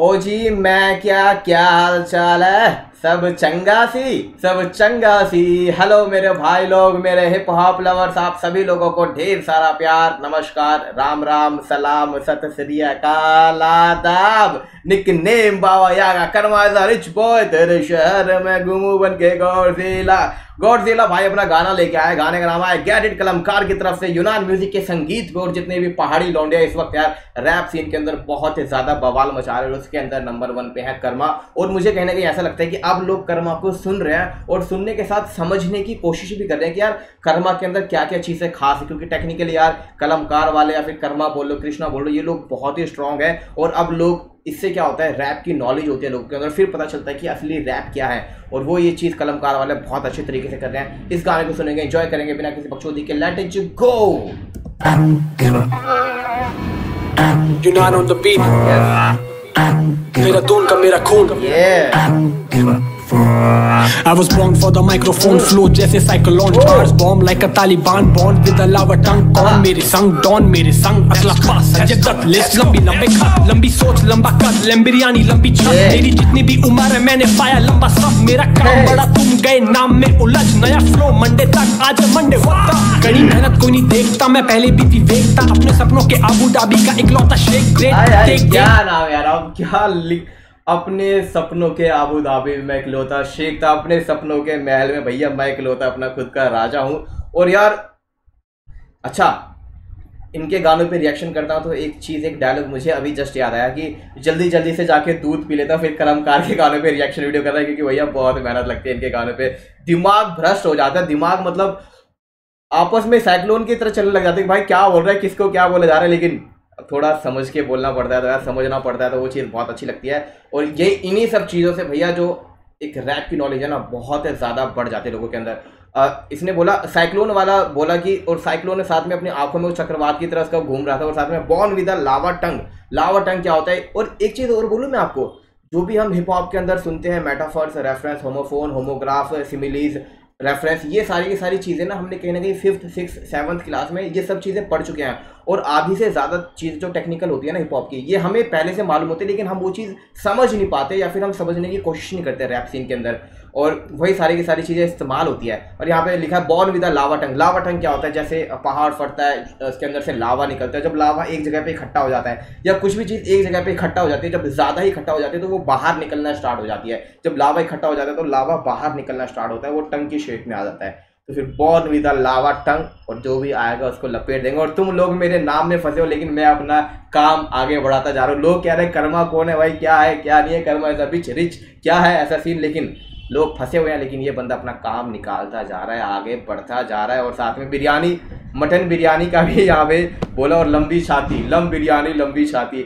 ओ जी मैं क्या क्या हाल चाल है? सब चंगा सी सब चंगा सी हेलो मेरे भाई लोग, मेरे हिप हॉप लवर्स आप सभी लोगों को ढेर सारा प्यार, नमस्कार, राम राम, सलाम, सत श्री अकाल, आदाब। Nickname Baba Yaga karma rich boy तेरे शहर में घूमू बन के गौर गॉडजिला भाई अपना गाना लेके आया, गाने का नाम आया गेट इट कलमकार की तरफ़ से यूनान म्यूज़िक के संगीत और जितने भी पहाड़ी लौंडे इस वक्त यार रैप सीन के अंदर बहुत ही ज़्यादा बवाल मचा रहे हैं उसके अंदर नंबर वन पे है कर्मा। और मुझे कहीं ना कहीं ऐसा लगता है कि अब लोग कर्मा को सुन रहे हैं और सुनने के साथ समझने की कोशिश भी कर रहे हैं कि यार कर्मा के अंदर क्या क्या चीज़ें खास है? क्योंकि टेक्निकली यार कलमकार वाले या फिर कर्मा बोलो कृष्णा बोलो ये लोग बहुत ही स्ट्रांग है और अब लोग इससे क्या होता है रैप की नॉलेज होती है लोगों के अंदर फिर पता चलता है कि असली रैप क्या है और वो ये चीज़ कलमकार वाले बहुत अच्छे तरीके से कर रहे हैं। इस गाने को सुनेंगे एंजॉय करेंगे बिना किसी बकचोदी के। Let it go You're not on the beat. मेरा दून का मेरा खून yeah. I was born for the microphone flow जैसे cycle launch cars bomb like a Taliban born with a lava tongue कौन मेरे संग डॉन मेरे संग असला पास संजय दत्त लिस्ट लंबी लंबे खत लंबी सोच लंबा कद लंबिरियानी लंबी छत मेरी जितनी भी उम्र है मैंने पाया लंबा सब मेरा काम बड़ा तुम गए नाम में उलझ नया फ्लो मंडे तक आज मंडे वक्त कड़ी मेहनत कोई नहीं देखता मैं पहले भी विवेकता अपने सपनों के आबू धाबी का इकलौता शेख ग्रेट क्या नाम यार अब क्या लिख अपने सपनों के आबू धाबी में इकलौता शेख था। अपने सपनों के महल में भैया मैं इकलौता अपना खुद का राजा हूँ। और यार अच्छा इनके गानों पे रिएक्शन करता हूँ तो एक चीज़, एक डायलॉग मुझे अभी जस्ट याद आया कि जल्दी जल्दी से जाके दूध पी लेता फिर कलमकार के गानों पे रिएक्शन वीडियो कर रहा है क्योंकि भैया बहुत मेहनत लगती है इनके गानों पे। दिमाग भ्रष्ट हो जाता है। दिमाग मतलब आपस में साइक्लोन की तरह चलने लग जाते हैं भाई क्या बोल रहा है, किसको क्या बोले जा रहे हैं, लेकिन थोड़ा समझ के बोलना पड़ता है तो समझना पड़ता है तो वो चीज़ बहुत अच्छी लगती है। और ये इन्हीं सब चीज़ों से भैया जो एक रैप की नॉलेज है ना बहुत ज़्यादा बढ़ जाती है लोगों के अंदर। आ, इसने बोला साइक्लोन वाला बोला कि और साइक्लोन ने साथ में अपनी आँखों में उस चक्रवात की तरह उसका घूम रहा था और साथ में बॉर्न विद लावा टंग लावा टंग क्या होता है? और एक चीज़ और बोलूँ मैं आपको जो भी हम हिप हॉप के अंदर सुनते हैं metaphors reference homophone homograph similes reference ये सारी की सारी चीज़ें ना हमने कहीं ना कहीं फिफ्थ सिक्स सेवन्थ क्लास में ये सब चीज़ें पढ़ चुके हैं। और आधी से ज़्यादा चीज़ जो टेक्निकल होती है ना हिप हॉप की, ये हमें पहले से मालूम होती है, लेकिन हम वो चीज़ समझ नहीं पाते या फिर हम समझने की कोशिश नहीं करते रैप सीन के अंदर। और वही सारी की सारी चीज़ें इस्तेमाल होती है। और यहाँ पे लिखा है, बॉर्न विद लावा टंग। लावा टंग क्या होता है? जैसे पहाड़ फटता है, उसके अंदर से लावा निकलता है। जब लावा एक जगह पे इकट्ठा हो जाता है या कुछ भी चीज़ एक जगह पे इकट्ठा हो जाती है, जब ज़्यादा ही इकट्ठा हो जाती है तो वो बाहर निकलना स्टार्ट हो जाती है। जब लावा इकट्ठा हो जाता है तो लावा बाहर निकलना स्टार्ट होता है, वो टंग की शेप में आ जाता है। तो फिर बॉर्न विद अ लावा टंग और जो भी आएगा उसको लपेट देंगे। और तुम लोग मेरे नाम में फंसे हो, लेकिन मैं अपना काम आगे बढ़ाता जा रहा हूँ। लोग कह रहे हैं, कर्मा कौन है भाई? क्या है? क्या नहीं है? कर्मा ऐसा बिच रिच। क्या है ऐसा सीन लेकिन लोग फंसे हुए हैं, लेकिन ये बंदा अपना काम निकालता जा रहा है, आगे बढ़ता जा रहा है, और साथ में बिरयानी, मटन बिरयानी का भी यहाँ पे बोला, और लंबी छाती लम बिरयानी, लंबी छाती।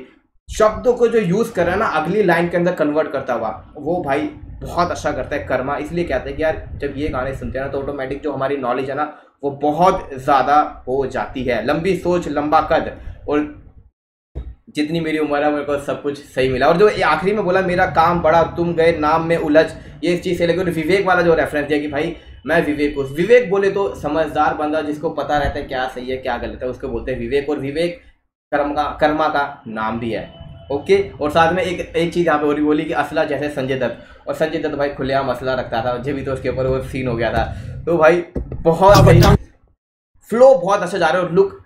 शब्दों को जो यूज़ कर रहा है ना, अगली लाइन के अंदर कन्वर्ट करता हुआ, वो भाई बहुत अच्छा करता है, कर्मा। इसलिए कहते हैं कि यार, जब ये गाने सुनते हैं ना तो ऑटोमेटिक जो हमारी नॉलेज है ना, वो बहुत ज़्यादा हो जाती है। लंबी सोच, लंबा कद, और जितनी मेरी उम्र है, मेरे को सब कुछ सही मिला। और जो आखिरी में बोला, मेरा काम बड़ा, तुम गए, नाम में उलझ, ये इस चीज़ से लेकर विवेक वाला जो रेफरेंस दिया कि भाई, मैं विवेक उस विवेक बोले तो समझदार बंदा जिसको पता रहता है क्या सही है, क्या गलत है, उसको बोलते हैं विवेक, और विवेक कर्म का, कर्मा का नाम भी है। ओके? और साथ में एक एक चीज़ यहाँ पे और बोली कि असला जैसे संजय दत्त। और संजय दत्त भाई खुलेआम असला रखता था मुझे भी तो उसके ऊपर वो सीन हो गया था। तो भाई, बहुत फ्लो बहुत अच्छा जा रहा है, और लुक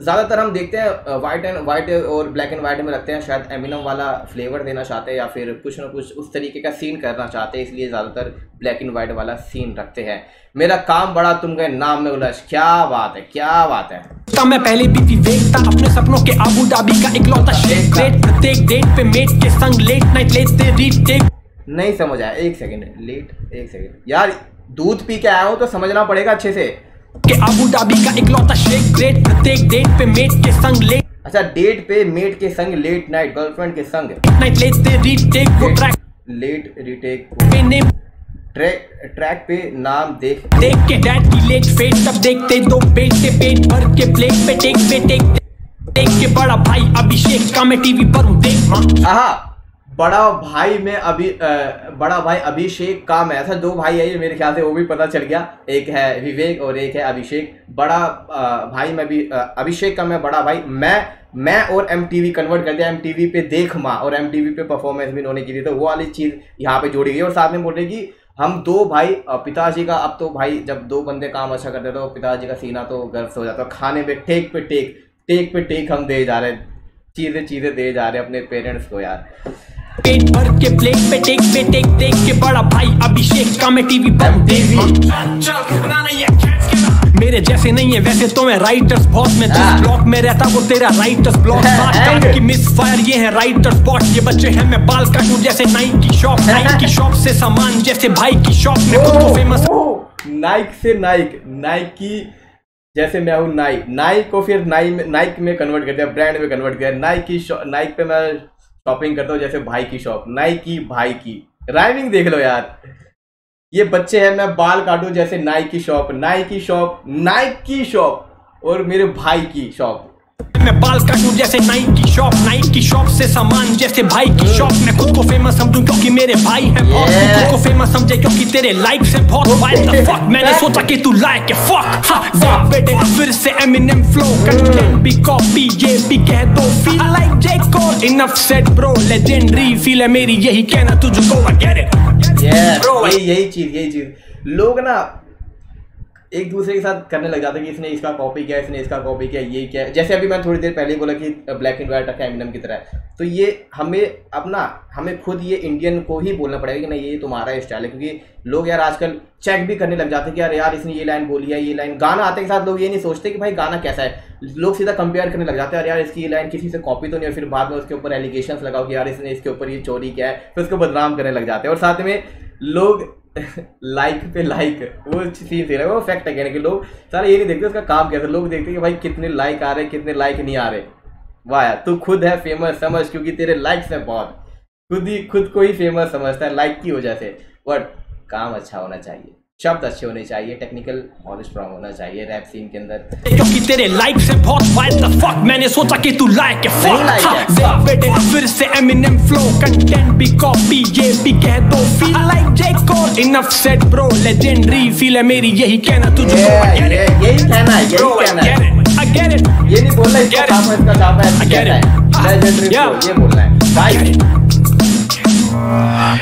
ज़्यादातर हम देखते हैं वाइट एंड वाइट और ब्लैक एंड वाइट में रखते हैं शायद एमिनम वाला फ्लेवर देना चाहते हैं या फिर कुछ ना कुछ उस तरीके का सीन करना चाहते हैं इसलिए ज़्यादातर ब्लैक एंड वाइट वाला सीन रखते हैं। मेरा काम बड़ा तुम गए नाम में उलझ क्या बात है क्या बात है। मैं पहले भी विवेकता अपने सपनों के आबू धाबी का इकलौता शेख ग्रेट प्रत्येक डेट पे मेट के संग लेट नाइट लेते रीटेक नहीं समझ आया एक सेकंड लेट एक सेकंड यार दूध पी के आया हूँ तो समझना पड़ेगा अच्छे से। के अबू धाबी का इकलौता शेख ग्रेट प्रत्येक डेट पे मेट के संग लेट अच्छा डेट पे मेट के संग लेट नाइट गर्लफ्रेंड के संग। नाइट लेते रीटेक वो ट्रैक लेट रीटेक पे ने ट्रैक ट्रैक पे नाम देख। देख के डैड की लेट फेट तब देखते दो पेट के पेट भर के प्लेट पे टेक पे टेक देख के बड़ा भाई अभिषेक का मैं टीवी पर हूँ देख आहा बड़ा भाई में अभी आ, बड़ा भाई अभिषेक काम है ऐसा दो भाई है ये मेरे ख्याल से वो भी पता चल गया। एक है विवेक और एक है अभिषेक। बड़ा आ, भाई में भी अभिषेक का मैं बड़ा भाई मैं मैं और एम टी वी कन्वर्ट कर दिया एम टी वी पे देख माँ और एम टी पे परफॉर्मेंस भी इन्होंने की थी। तो वो वाली चीज़ यहाँ पे जोड़ी गई और साथ में बोल रहे कि हम दो भाई पिताजी का अब तो भाई जब दो बंदे काम अच्छा करते तो पिताजी का सीना तो गर्व से हो जाता है। खाने पे टेक पे टेक टेक पे टेक हम दे जा रहे हैं। चीज़ें चीज़ें दे जा रहे हैं अपने पेरेंट्स को यार। पेट भर के प्लेट पे टेक पे टेक देख के बड़ा भाई अभिषेक का मैं टीवी पर टीवी मेरे जैसे नहीं है वैसे तो मैं राइटर्स बहुत मैं जिस ब्लॉक में रहता वो तेरा राइटर्स ब्लॉक की मिस फायर ये है राइटर्स बॉट ये बच्चे हैं मैं बाल काटूं जैसे नाइक की शॉप नाइक की शॉप से सामान जैसे भाई की शॉप में खुद को फ़ेमस नाइक से नाइक नाइक की जैसे मैं हूँ नाइक नाइक को फिर नाइक नाइक में कन्वर्ट कर दिया ब्रांड में कन्वर्ट किया। नाइक की नाइक पे मैं शॉपिंग करता हूँ, जैसे भाई की शॉप नाई की भाई की। राइमिंग देख लो यार। ये बच्चे हैं, मैं बाल काटू जैसे नाई की शॉप नाई की शॉप नाइक शॉप और मेरे भाई की शॉप मैं बाल काटूं जैसे नाइक की शॉप नाइक की शॉप से सामान जैसे भाई की शॉप। मैं खुद को फ़ेमस समझूं क्योंकि मेरे भाई हैं बहुत। yeah. खुद को फ़ेमस समझे क्योंकि तेरे लाइक से बहुत। वाइल्ड द फक मैंने सोचा कि तू लाइक है फक हाँ बेटे फिर से एमिनेम फ्लो कंटेंट भी कॉपी ये भी कह दो feel like J Cole enough said bro legendary feel है मेरी। यही कहना तुझको आई गेट इट यही यही चीज़ यही चीज़। लोग ना एक दूसरे के साथ करने लग जाता है कि इसने इसका कॉपी किया, इसने इसका कॉपी किया, ये क्या। जैसे अभी मैं थोड़ी देर पहले ही बोला कि ब्लैक एंड व्हाइट रखा एमिनम की तरह। तो ये हमें अपना, हमें खुद ये इंडियन को ही बोलना पड़ेगा कि नहीं, ये तुम्हारा स्टाइल है। क्योंकि लोग यार आजकल चेक भी करने लग जाते हैं कि यार यार इसने ये लाइन बोली है, ये लाइन गाना आते के साथ लोग ये नहीं सोचते कि भाई गाना कैसा है। लोग सीधा कंपेयर करने लग जाते हैं यार, इसकी ये लाइन किसी से कॉपी तो नहीं और फिर बाद में उसके ऊपर एलिगेशन लगाओ कि यार, इसने इसके ऊपर ये चोरी किया है। फिर उसको बदनाम करने लग जाते हैं। और साथ में लोग लाइक पे लाइक वो सीन सीन है, वो फैक्ट है कि लोग। सारा ये नहीं देखते, उसका काम कैसे? लोग देखते कि भाई कितने लाइक आ रहे कितने लाइक नहीं आ रहे। वाह तू खुद है फ़ेमस समझ, क्योंकि तेरे लाइक्स हैं बहुत। खुद ही, खुद को ही फ़ेमस समझता है लाइक की वजह से। बट काम अच्छा होना चाहिए। शब्द अच्छे होने चाहिए टेक्निकल बहुत स्ट्रांग होना चाहिए रैप सीन के अंदर। क्योंकि तेरे लाइक से बहुत वाइल्ड द फक मैंने सोचा कि तू लाइक है। फक हाँ, बेटे फिर से एमिनेम फ्लो कंटेंट भी कॉपी ये भी कह दो feel like J Cole enough said bro legendary feel है मेरी यही कहना तुझे। यही कहना है यही कहना है. ये नहीं बोलना इसका इसका छापा है I get it. लेजेंडरी ये बोलना है।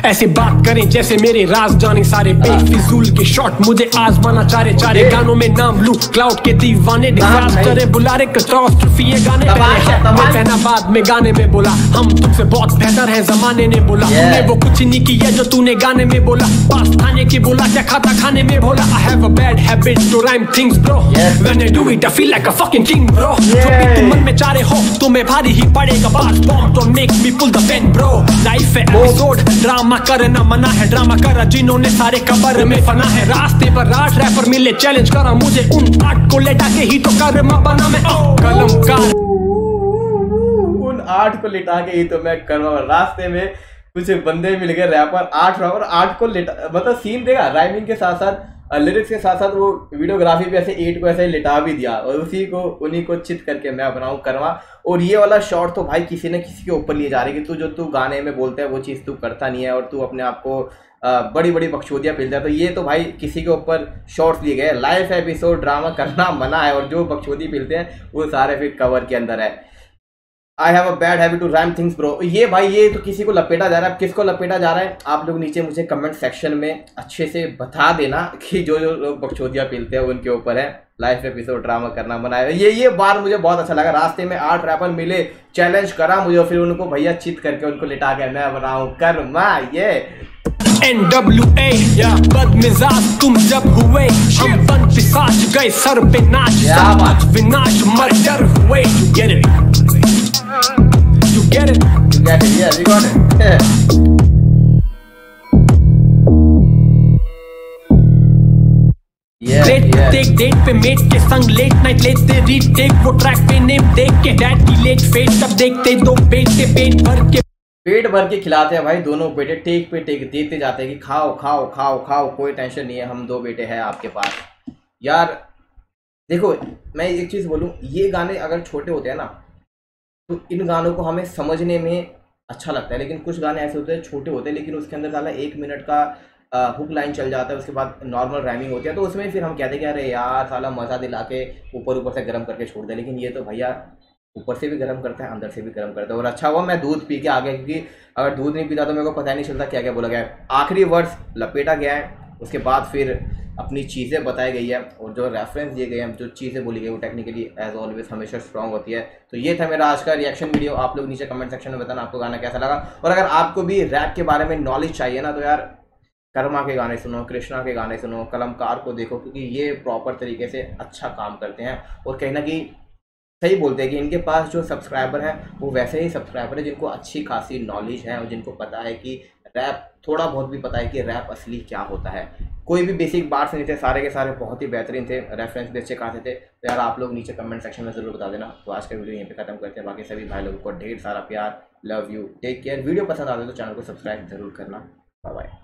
ऐसे बात करें जैसे मेरे राज जाने सारे बेफिजूल के शॉट मुझे आजमाना चारे चारे गानों में नाम लू। क्लाउड के दीवाने डिजास्टर बुलारे कैटास्ट्रोफी ये गाने मैं कहना बाद में गाने में बोला हम तुमसे बहुत बेहतर है जमाने ने बोला। तूने वो कुछ नहीं किया जो तूने गाने में बोला। पास थाने की बोला क्या खाता खाने में बोला। I have a bad habit to rhyme things bro when I do it I feel like a fucking king bro जो भी तुम मन में चारे हो तुम्हें भारी ही पड़ेगा। बात bomb don't make me pull the pen bro life है एपिसोड ड्रामा करना मना है ड्रामा करा। जिन्होंने सारे कबर में फना है। रास्ते पर राज रैपर मिले चैलेंज करा मुझे। उन आठ को लेटा के ही तो कर बना मैं। कलम का उन आठ को लेटा के ही तो मैं करवा रास्ते में कुछ बंदे मिल गए रैपर आठ रैपर आठ को लेटा मतलब सीन देगा राइमिंग के साथ साथ लिरिक्स के साथ साथ वो वीडियोग्राफी भी ऐसे एट को ऐसे लिटा भी दिया और उसी को, उन्हीं को चित करके मैं बनाऊँ करवा और ये वाला शॉट तो भाई किसी न किसी के ऊपर लिए जा रही है कि तू जो तू गाने में बोलता है वो चीज़ तू करता नहीं है और तू अपने आप को बड़ी बड़ी बख्शोदियाँ मिल जाए तो ये तो भाई किसी के ऊपर शॉर्ट्स लिए गए लाइव एपिसोड ड्रामा करना मना है और जो बख्शोदी मिलते हैं, वो सारे फिर कवर के अंदर है। I have a bad habit to ram things bro ये भाई ये तो किसी को लपेटा जा रहा है। किसको लपेटा जा रहा है? आप लोग नीचे मुझे कमेंट सेक्शन में अच्छे से बता देना कि जो जो लोग बख्शोदियाँ पीलते हैं उनके ऊपर है। लाइफ एपिसोड ड्रामा करना बनाया। ये ये बार मुझे बहुत अच्छा लगा। रास्ते में आठ रैपर मिले चैलेंज करा मुझे फिर उनको भैया चित करके उनको लिटा के मैं बनाऊँ कर मा ये। एन डब्ल्यू ए बदमिजाज तुम जब हुए हम बन पिसाच गए सर पे नाच विनाश मर्डर हुए। Get it? You got it, yeah, you got it. देख डेट पे मेट के संग लेट नाइट लेते रीटेक वो ट्रैक पे नेम देख के डैड की लेट फेट तब देखते दो बेटे पेट भर के पेट भर के खिलाते हैं भाई दोनों बेटे टेक पे टेक देते जाते हैं कि खाओ खाओ खाओ खाओ कोई टेंशन नहीं है हम दो बेटे हैं आपके पास यार देखो मैं एक चीज़ बोलूँ ये गाने अगर छोटे होते हैं ना तो इन गानों को हमें समझने में अच्छा लगता है। लेकिन कुछ गाने ऐसे होते हैं, छोटे होते हैं, लेकिन उसके अंदर साला एक मिनट का हुक लाइन चल जाता है, उसके बाद नॉर्मल रैमिंग होती है। तो उसमें फिर हम कहते हैं कि, अरे यार, साला मज़ा दिला के ऊपर ऊपर से गर्म करके छोड़ दे। लेकिन ये तो भैया ऊपर से भी गर्म करता है, अंदर से भी गर्म करता है। और अच्छा हुआ, मैं दूध पी के आ गया, क्योंकि अगर दूध नहीं पीता तो मेरे को पता ही नहीं चलता क्या क्या बोला गया है। आखिरी वर्ड्स लपेटा गया है, उसके बाद फिर अपनी चीज़ें बताई गई है और जो रेफरेंस दिए गए हैं, जो चीज़ें बोली गई वो टेक्निकली एज ऑलवेज हमेशा स्ट्रॉन्ग होती है। तो ये था मेरा आज का रिएक्शन वीडियो आप लोग नीचे कमेंट सेक्शन में बताना आपको गाना कैसा लगा। और अगर आपको भी रैप के बारे में नॉलेज चाहिए ना तो यार, कर्मा के गाने सुनो, कृष्णा के गाने सुनो, कलमकार को देखो, क्योंकि ये प्रॉपर तरीके से अच्छा काम करते हैं। और कहीं ना कहीं सही बोलते हैं कि इनके पास जो सब्सक्राइबर हैं, वो वैसे ही सब्सक्राइबर हैं जिनको अच्छी खासी नॉलेज है और जिनको पता है कि रैप थोड़ा बहुत भी पता है कि रैप असली क्या होता है। कोई भी बेसिक बार्स नहीं थे, सारे के सारे बहुत ही बेहतरीन थे रेफरेंस भी अच्छे खाते थे। तो यार आप लोग नीचे कमेंट सेक्शन में ज़रूर बता देना। तो आज का वीडियो यहीं पे खत्म करते हैं। बाकी सभी भाई लोगों को ढेर सारा प्यार love you take care video पसंद आते तो चैनल को सब्सक्राइब ज़रूर करना। Bye bye